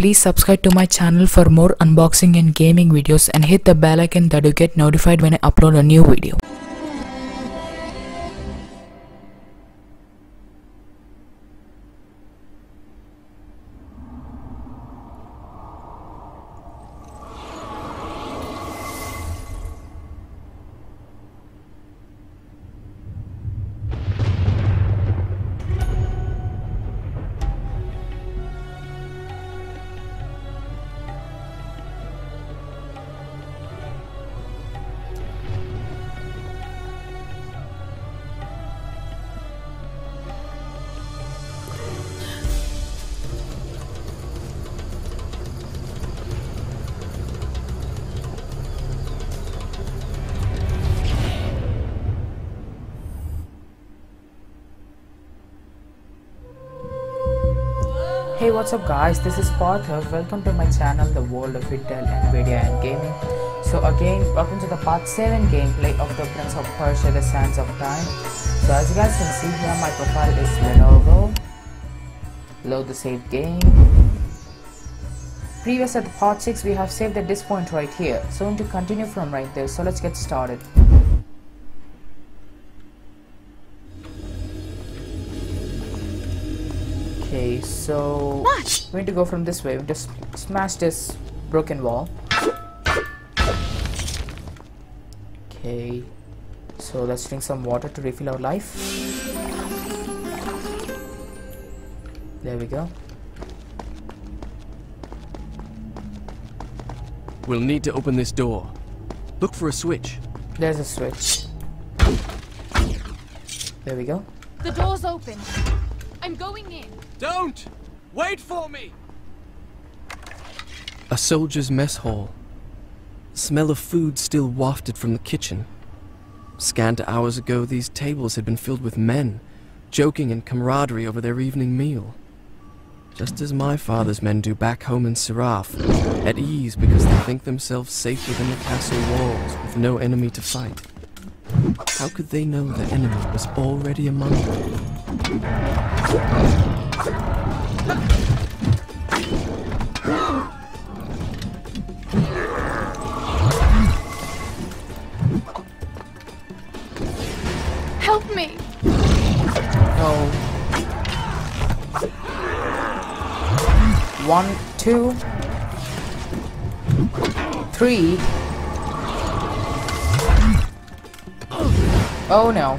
Please subscribe to my channel for more unboxing and gaming videos and hit the bell icon that you get notified when I upload a new video. What's up guys? This is Partha welcome to my channel the world of Intel Nvidia and gaming. So again welcome to the part 7 gameplay of the Prince of Persia the Sands of Time. So as you guys can see here my profile is Lenovo load the save game. Previous at the part 6 we have saved at this point right here. So I'm going to continue from right there so let's get started Okay, so What? we need to go from this way. We just smash this broken wall. Okay, so let's drink some water to refill our life. There we go. We'll need to open this door. Look for a switch. There's a switch. There we go. The door's open. I'm going in. Don't! Wait for me! A soldier's mess hall. Smell of food still wafted from the kitchen. Scant hours ago, these tables had been filled with men, joking in camaraderie over their evening meal. Just as my father's men do back home in Siraf, at ease because they think themselves safe within the castle walls with no enemy to fight. How could they know the enemy was already among them? Help me. No. One, two, three. Oh no.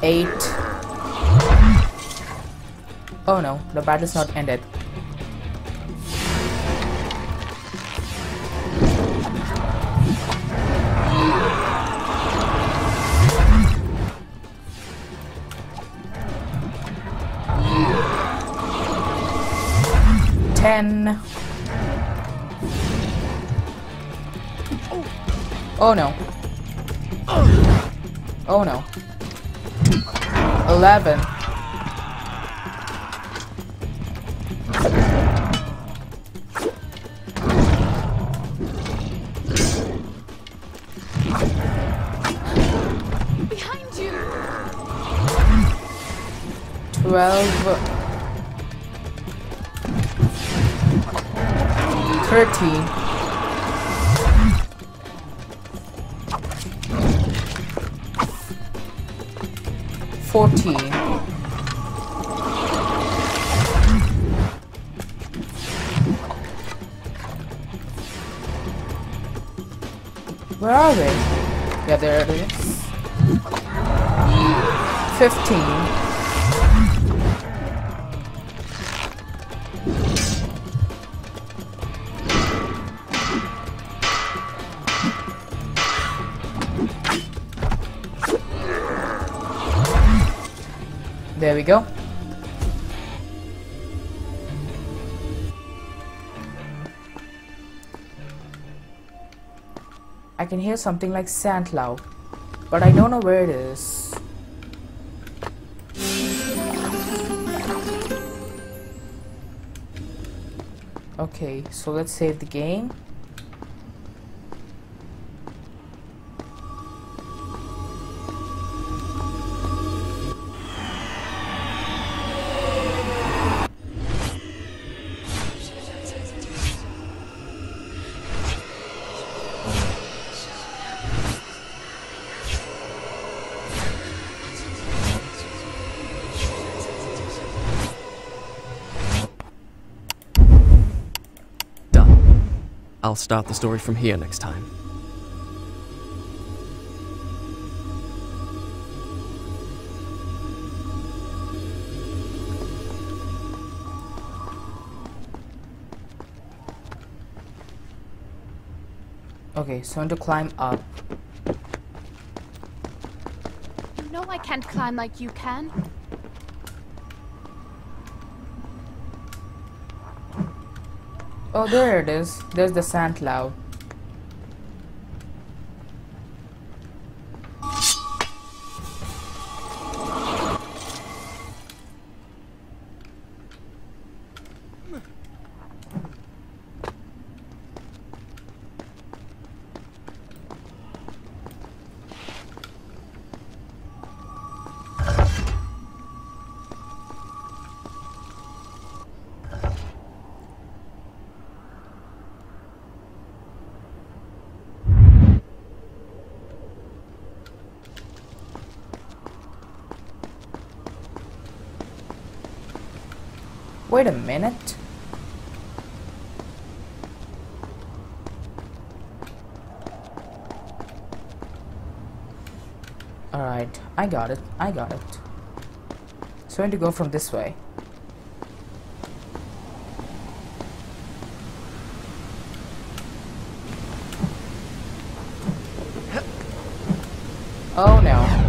Eight. Oh no, the battle's not ended. Ten. Oh no. Oh no. Eleven. Behind you. Twelve. Thirteen. Fourteen. Where are they? Yeah, there it is. Fifteen. There we go. I can hear something like sand cloud, but I don't know where it is. Okay, so let's save the game. I'll start the story from here next time. Okay, so I want to climb up. You know I can't climb like you can. Oh, there it is. There's the sand cloud. Wait a minute. Alright, I got it. I got it. So I need to go from this way. Oh no.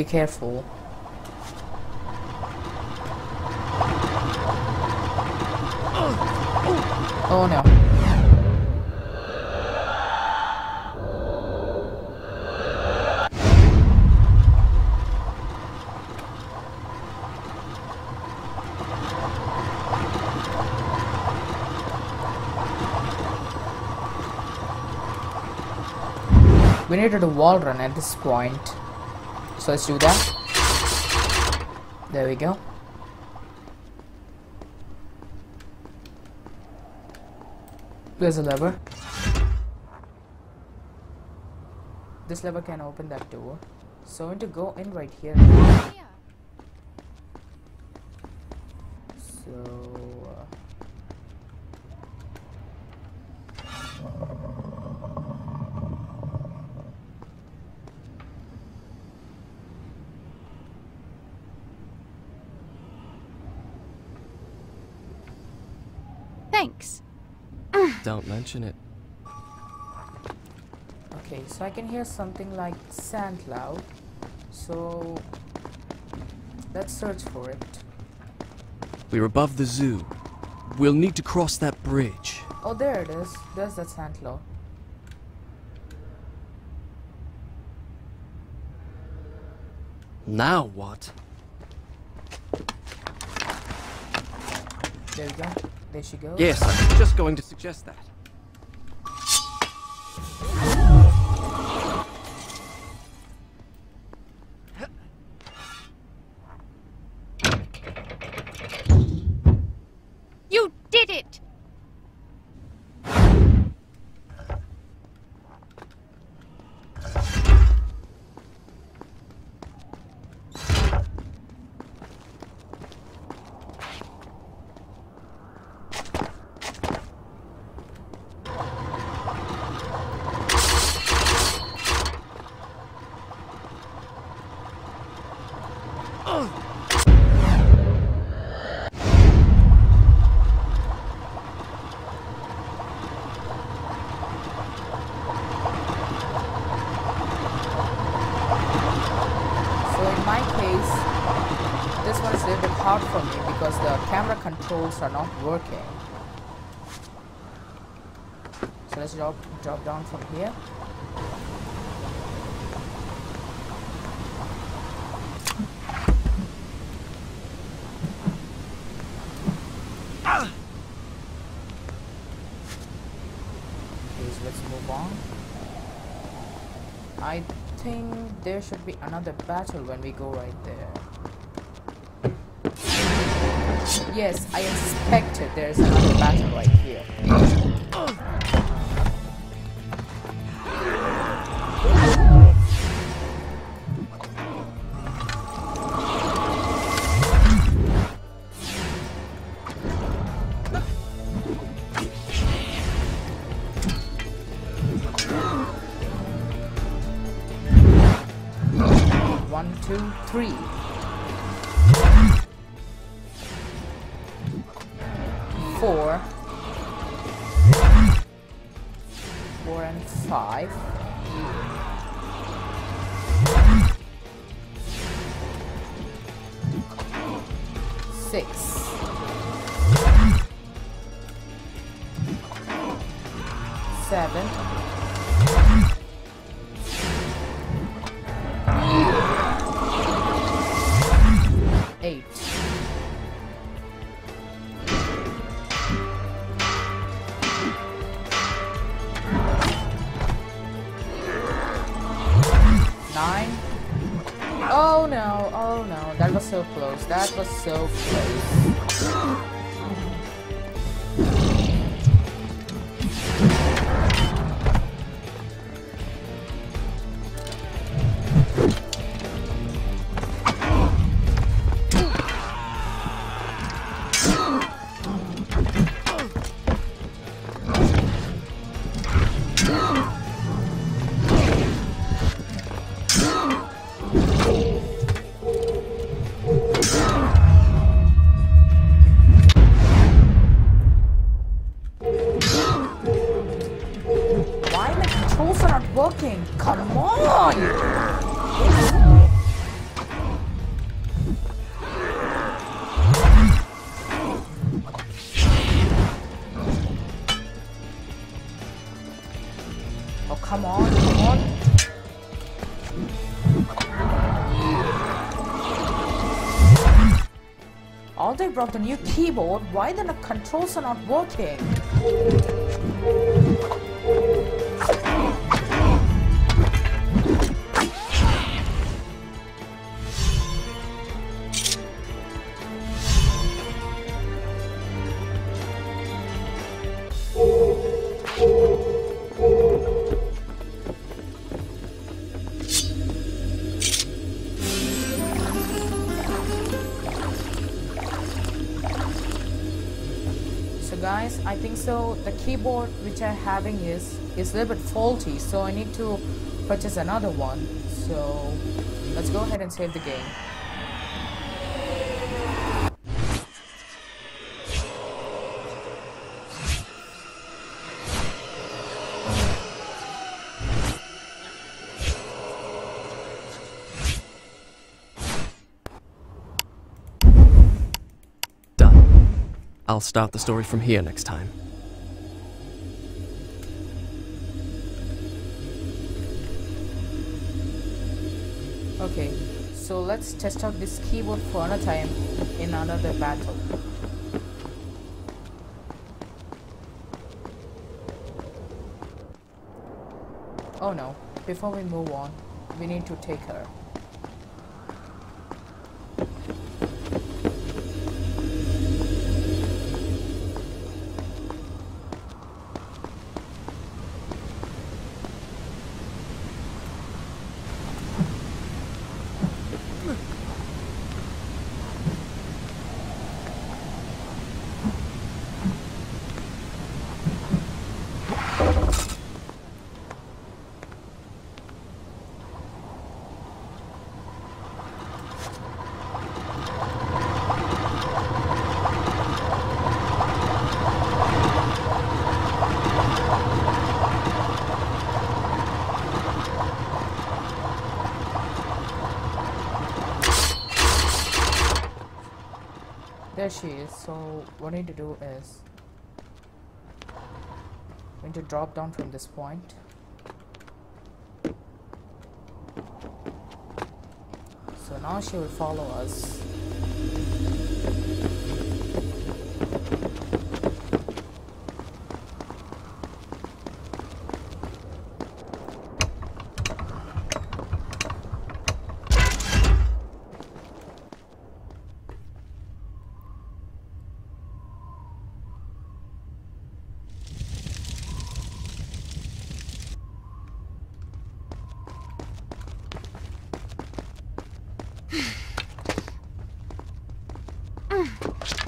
Be careful. Oh no. We needed a wall run at this point. So let's do that. There we go. There's a lever. This lever can open that door. So I need to go in right here. Here. So. Uh, Thanks. Don't mention it. okay, so I can hear something like sand cloud. So let's search for it. We're above the zoo. We'll need to cross that bridge. Oh, there it is. There's that sand cloud. Now what? There we go. There she goes. Yes, I was just going to suggest that. You did it! because the controls are not working. So let's drop drop down from here. I think there should be another battle when we go right there. Yes, I expected there's another battle right here. One, two, three. Four Nine. Oh no, oh no, that was so close. That was so close. Brought the new keyboard, why then the controls are not working? So the keyboard which I'm having is is a little bit faulty, so I need to purchase another one. So let's go ahead and save the game. Done. I'll start the story from here next time. Let's test out this keyboard for another time in another battle. Oh no, before we move on, we need to take her. There she is. So what I need to do is we need to drop down from this point. So now she will follow us. Mm.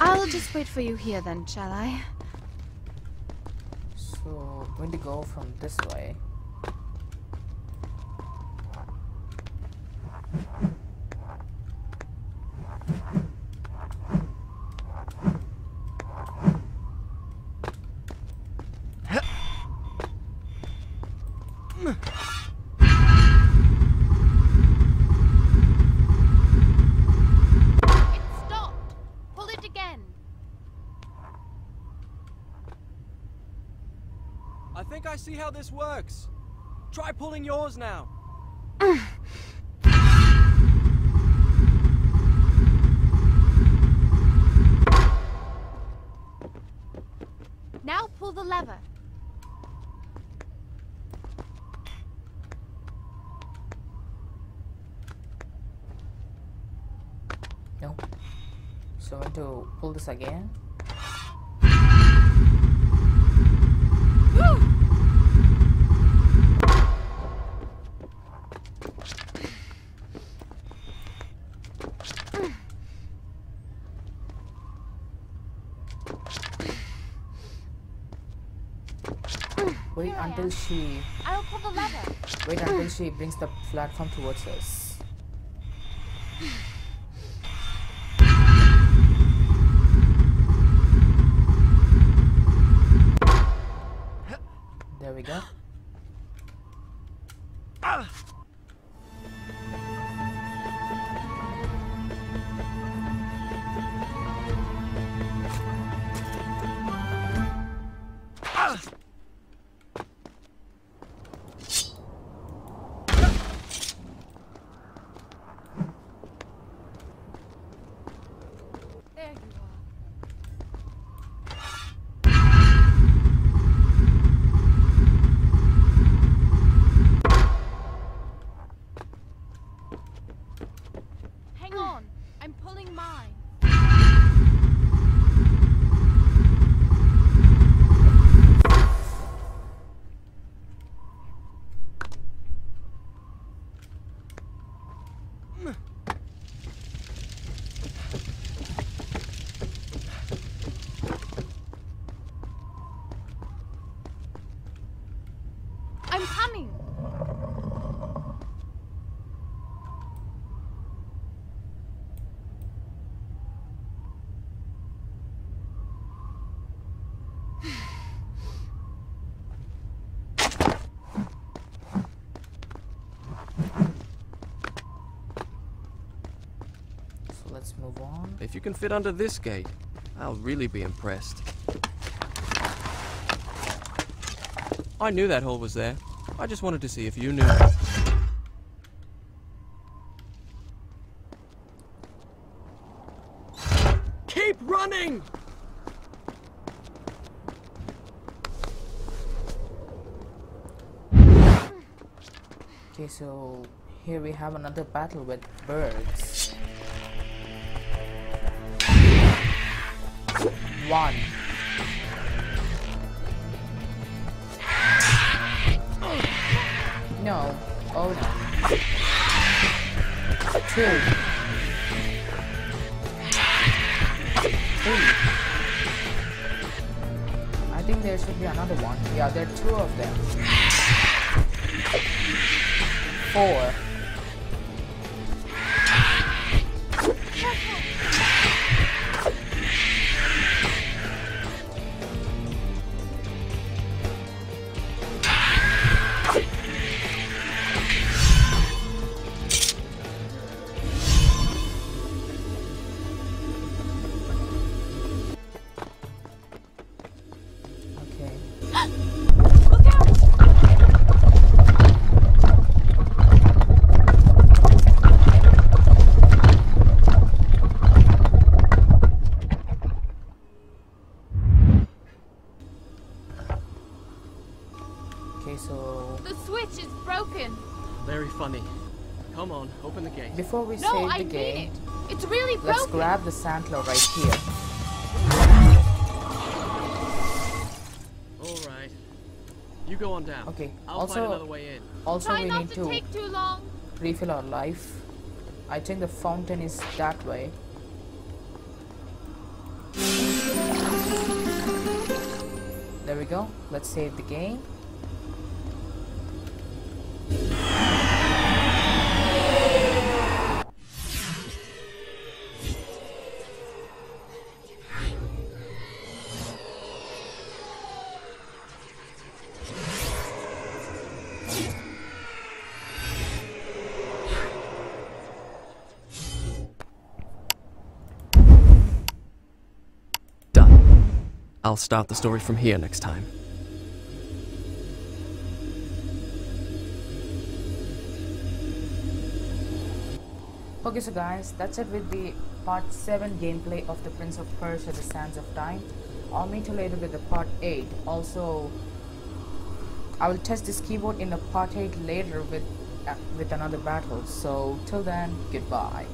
I'll just wait for you here then, shall I? So we need to go from this way. It stopped! Pull it again! I think I see how this works. Try pulling yours now. Now pull the lever. No. So we need to pull this again. Wait Here until she I'll pull the lever. wait until she brings the platform towards us. If you can fit under this gate, I'll really be impressed. I knew that hole was there. I just wanted to see if you knew. Keep running! Okay, so here we have another battle with birds. One. No. Oh no. Two. Three. I think there should be another one. Yeah, there are two of them. Four. Before we No, save I the mean game, it. It's really broken. let's grab the sand cloud right here. All right. You go on down. Okay, I'll also- find another way in. Also, Try we not need to to take too long. refill our life. I think the fountain is that way. There we go. Let's save the game. I'll start the story from here next time. Okay, so guys, that's it with the part 7 gameplay of the Prince of Persia The Sands of Time. I'll meet you later with the part 8. Also, I will test this keyboard in the part 8 later with, uh, with another battle. So, till then, goodbye.